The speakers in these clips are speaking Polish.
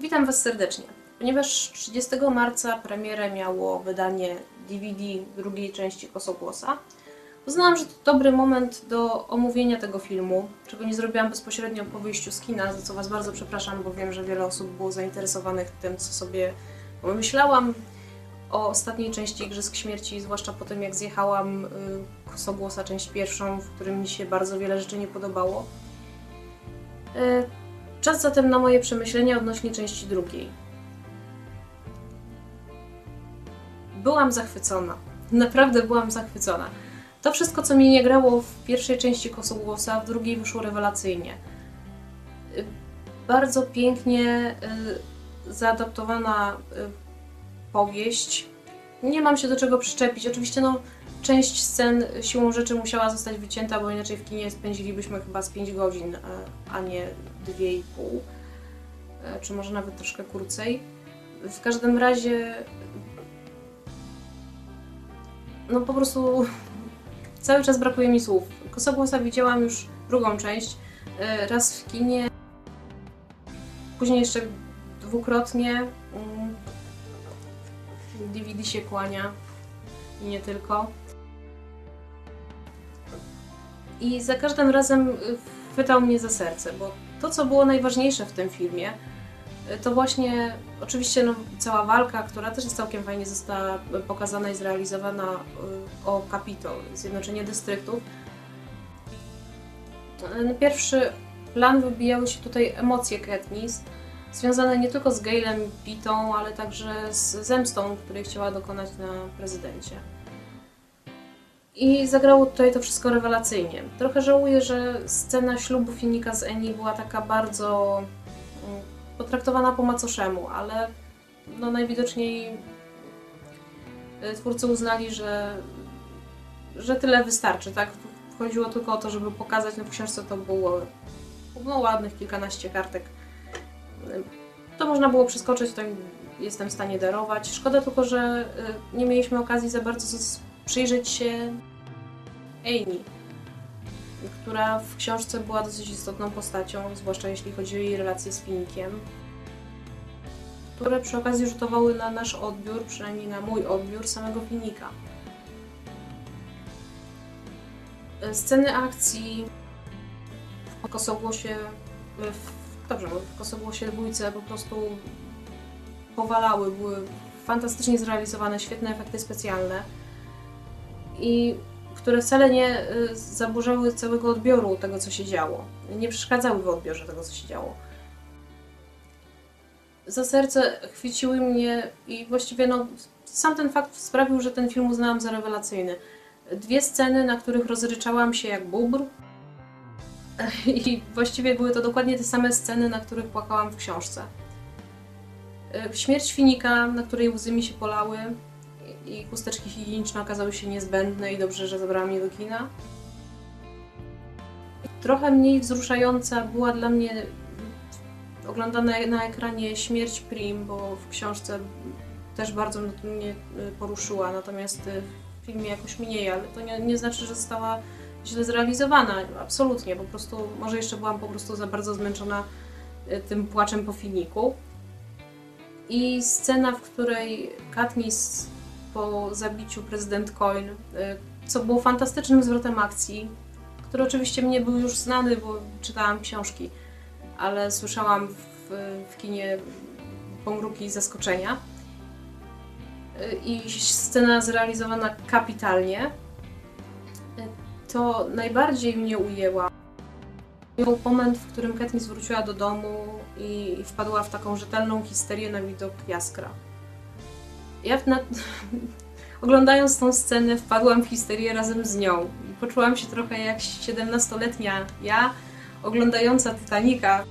Witam Was serdecznie. Ponieważ 30 marca premierę miało wydanie DVD drugiej części Kosogłosa, uznałam, że to dobry moment do omówienia tego filmu, czego nie zrobiłam bezpośrednio po wyjściu z kina, za co Was bardzo przepraszam, bo wiem, że wiele osób było zainteresowanych tym, co sobie pomyślałam o ostatniej części Igrzysk Śmierci, zwłaszcza po tym, jak zjechałam y, Kosogłosa część pierwszą, w którym mi się bardzo wiele rzeczy nie podobało. Czas zatem na moje przemyślenia odnośnie części drugiej. Byłam zachwycona. Naprawdę byłam zachwycona. To wszystko, co mi nie grało w pierwszej części Kosogłosa, w drugiej wyszło rewelacyjnie. Bardzo pięknie y, zaadaptowana y, powieść. Nie mam się do czego przyczepić. Oczywiście no, część scen siłą rzeczy musiała zostać wycięta, bo inaczej w kinie spędzilibyśmy chyba z 5 godzin, a nie 2,5, e, czy może nawet troszkę krócej. W każdym razie, no po prostu cały czas brakuje mi słów. Kosogłosa widziałam już drugą część, e, raz w kinie, później jeszcze dwukrotnie. Mm, DVD się kłania i nie tylko. I za każdym razem y, chwytał mnie za serce, bo to, co było najważniejsze w tym filmie, y, to właśnie oczywiście no, cała walka, która też całkiem fajnie została pokazana i zrealizowana y, o Kapitol, Zjednoczenie Dystryktów. Na pierwszy plan wybijały się tutaj emocje Katniss, związane nie tylko z Gailem Pitą, ale także z zemstą, której chciała dokonać na prezydencie. I zagrało tutaj to wszystko rewelacyjnie. Trochę żałuję, że scena ślubu Finika z Eni była taka bardzo mm, potraktowana po macoszemu, ale no najwidoczniej y, twórcy uznali, że, że tyle wystarczy, tak? Chodziło tylko o to, żeby pokazać, no w książce to było no, ładnych kilkanaście kartek. To można było przeskoczyć, to jestem w stanie darować. Szkoda tylko, że y, nie mieliśmy okazji za bardzo przyjrzeć się Amy, która w książce była dosyć istotną postacią, zwłaszcza jeśli chodzi o jej relacje z Finikiem, które przy okazji rzutowały na nasz odbiór, przynajmniej na mój odbiór samego Finika. Sceny akcji w Kosogłosie, w, dobrze, w Kosogłosie dwójce po prostu powalały, były fantastycznie zrealizowane, świetne efekty specjalne i które wcale nie y, zaburzały całego odbioru tego, co się działo. Nie przeszkadzały w odbiorze tego, co się działo. Za serce chwyciły mnie i właściwie no, sam ten fakt sprawił, że ten film uznałam za rewelacyjny. Dwie sceny, na których rozryczałam się jak bóbr, i właściwie były to dokładnie te same sceny, na których płakałam w książce. Y, Śmierć Finika, na której łzy mi się polały i chusteczki higieniczne okazały się niezbędne i dobrze, że zabrałam je do kina. Trochę mniej wzruszająca była dla mnie oglądana na ekranie Śmierć Prim, bo w książce też bardzo mnie y, poruszyła, natomiast y, w filmie jakoś mniej, ale to nie, nie znaczy, że została źle zrealizowana. Absolutnie, po prostu może jeszcze byłam po prostu za bardzo zmęczona y, tym płaczem po filmiku. I scena, w której Katniss po zabiciu prezydent Coin, y, co było fantastycznym zwrotem akcji, który oczywiście mnie był już znany, bo czytałam książki, ale słyszałam w, w kinie pomruki zaskoczenia. Y, I scena zrealizowana kapitalnie. Y, To najbardziej mnie ujęła. Był moment, w którym Katniss wróciła do domu i wpadła w taką rzetelną histerię na widok Jaskra. Ja na... oglądając tą scenę wpadłam w histerię razem z nią. Poczułam się trochę jak 17-letnia ja, oglądająca Titanica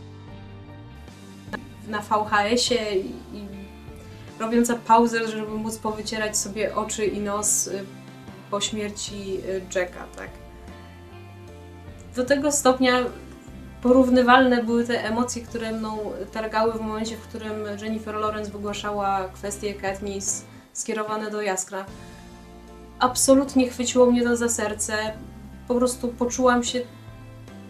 na VHS-ie i, i robiąca pauzę, żeby móc powycierać sobie oczy i nos y, po śmierci y, Jacka, tak. Do tego stopnia porównywalne były te emocje, które mną targały w momencie, w którym Jennifer Lawrence wygłaszała kwestie Katniss skierowane do Jaskra. Absolutnie chwyciło mnie to za serce. Po prostu poczułam się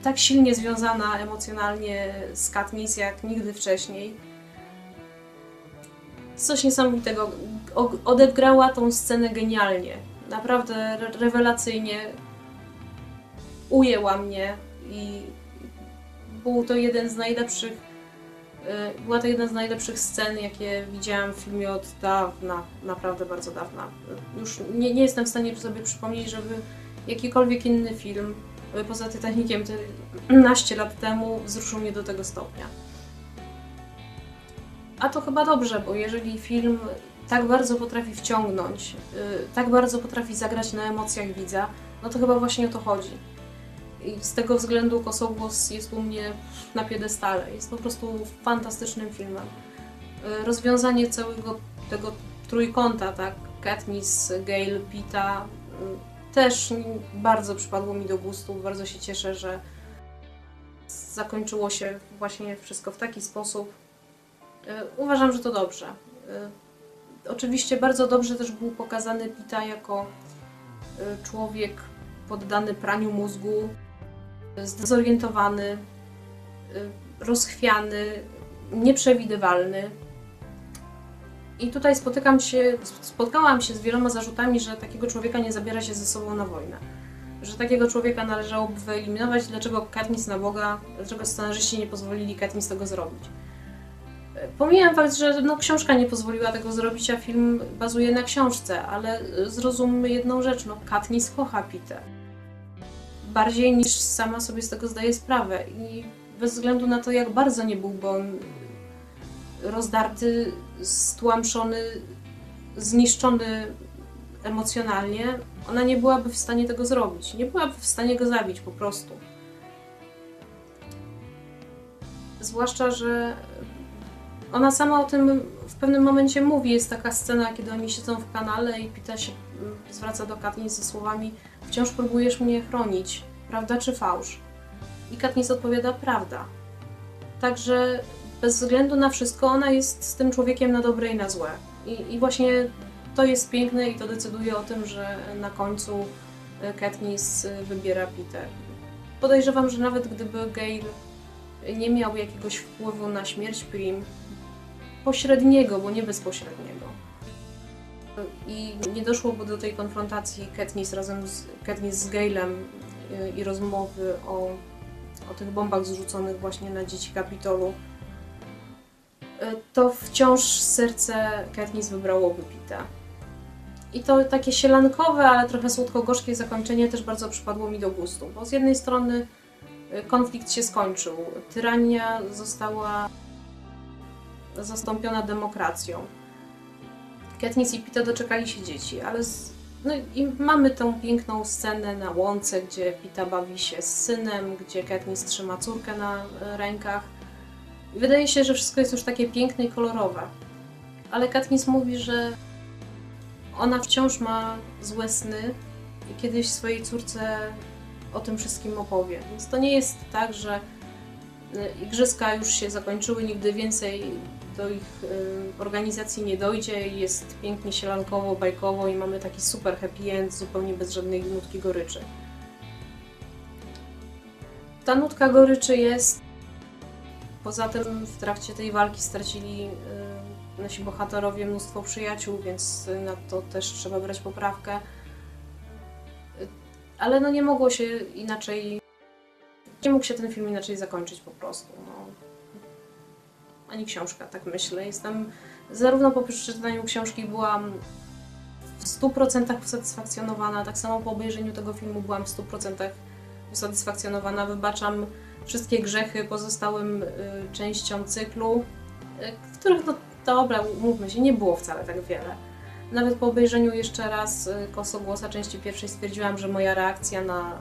tak silnie związana emocjonalnie z Katniss jak nigdy wcześniej. coś niesamowitego. Odegrała tą scenę genialnie. Naprawdę re- rewelacyjnie. Ujęła mnie i był to jeden z najlepszych y, była to jedna z najlepszych scen, jakie widziałam w filmie od dawna, naprawdę bardzo dawna. Już nie, nie jestem w stanie sobie przypomnieć, żeby jakikolwiek inny film, y, poza Titaniciem, te 11 lat temu, wzruszył mnie do tego stopnia. A to chyba dobrze, bo jeżeli film tak bardzo potrafi wciągnąć, y, tak bardzo potrafi zagrać na emocjach widza, no to chyba właśnie o to chodzi. I z tego względu Kosogłos jest u mnie na piedestale. Jest po prostu fantastycznym filmem. Y, Rozwiązanie całego tego trójkąta, tak, Katniss, Gale, Pita, y, też bardzo przypadło mi do gustu. Bardzo się cieszę, że zakończyło się właśnie wszystko w taki sposób. Y, Uważam, że to dobrze. Oczywiście bardzo dobrze też był pokazany Pita jako człowiek poddany praniu mózgu, zdezorientowany, y, rozchwiany, nieprzewidywalny. I tutaj spotykam się, spotkałam się z wieloma zarzutami, że takiego człowieka nie zabiera się ze sobą na wojnę. Że takiego człowieka należałoby wyeliminować, dlaczego Katniss na Boga, dlaczego scenarzyści nie pozwolili Katniss tego zrobić. Pomijam fakt, że no, książka nie pozwoliła tego zrobić, a film bazuje na książce, ale zrozummy jedną rzecz, no Katniss kocha Pitę. Bardziej niż sama sobie z tego zdaje sprawę i bez względu na to, jak bardzo nie byłby on rozdarty, stłamszony, zniszczony emocjonalnie, ona nie byłaby w stanie tego zrobić. Nie byłaby w stanie go zabić po prostu. Zwłaszcza, że ona sama o tym w pewnym momencie mówi. Jest taka scena, kiedy oni siedzą w kanale i Pita się zwraca do Katniss ze słowami Wciąż próbujesz mnie chronić, prawda czy fałsz? I Katniss odpowiada prawda. Także bez względu na wszystko ona jest z tym człowiekiem na dobre i na złe. I, i właśnie to jest piękne i to decyduje o tym, że na końcu e, Katniss e, wybiera Pitę. Podejrzewam, że nawet gdyby Gale nie miał jakiegoś wpływu na śmierć Prim, pośredniego, bo nie bezpośredniego. I nie doszłoby do tej konfrontacji Katniss razem z, Katniss z Galem y, i rozmowy o, o tych bombach zrzuconych właśnie na dzieci Kapitolu, y, to wciąż serce Katniss wybrałoby Pita. I to takie sielankowe, ale trochę słodko-gorzkie zakończenie też bardzo przypadło mi do gustu, bo z jednej strony y, konflikt się skończył, tyrania została zastąpiona demokracją. Katniss i Pita doczekali się dzieci, ale z, no i mamy tą piękną scenę na łące, gdzie Pita bawi się z synem, gdzie Katniss trzyma córkę na rękach. I wydaje się, że wszystko jest już takie piękne i kolorowe. Ale Katniss mówi, że ona wciąż ma złe sny i kiedyś swojej córce o tym wszystkim opowie. Więc to nie jest tak, że igrzyska już się zakończyły, nigdy więcej do ich y, organizacji nie dojdzie i jest pięknie sielankowo, bajkowo i mamy taki super happy end, zupełnie bez żadnej nutki goryczy. Ta nutka goryczy jest. Poza tym w trakcie tej walki stracili y, nasi bohaterowie mnóstwo przyjaciół, więc na to też trzeba brać poprawkę. Y, Ale no nie mogło się inaczej. Mógł się ten film inaczej zakończyć po prostu. No. Ani książka, tak myślę. Jestem zarówno po przeczytaniu książki byłam w 100% usatysfakcjonowana, tak samo po obejrzeniu tego filmu byłam w 100% usatysfakcjonowana. Wybaczam wszystkie grzechy pozostałym y, częściom cyklu, y, których, no dobra, mówmy się, nie było wcale tak wiele. Nawet po obejrzeniu jeszcze raz y, Kosogłosa części pierwszej stwierdziłam, że moja reakcja na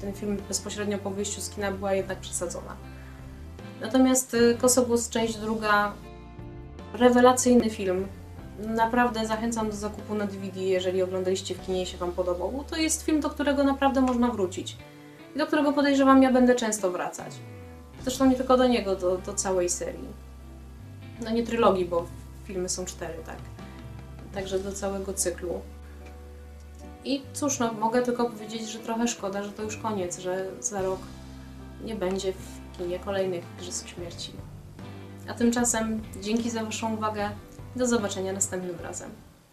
ten film bezpośrednio po wyjściu z kina była jednak przesadzona. Natomiast y, Kosogłos część druga, rewelacyjny film. Naprawdę zachęcam do zakupu na DVD, jeżeli oglądaliście w kinie i się Wam podobał, to jest film, do którego naprawdę można wrócić. I do którego podejrzewam ja będę często wracać. Zresztą nie tylko do niego, do, do całej serii. No nie trylogii, bo filmy są cztery, tak. Także do całego cyklu. I cóż, no mogę tylko powiedzieć, że trochę szkoda, że to już koniec, że za rok nie będzie w kinie kolejnych Igrzysk Śmierci. A tymczasem dzięki za Waszą uwagę. Do zobaczenia następnym razem.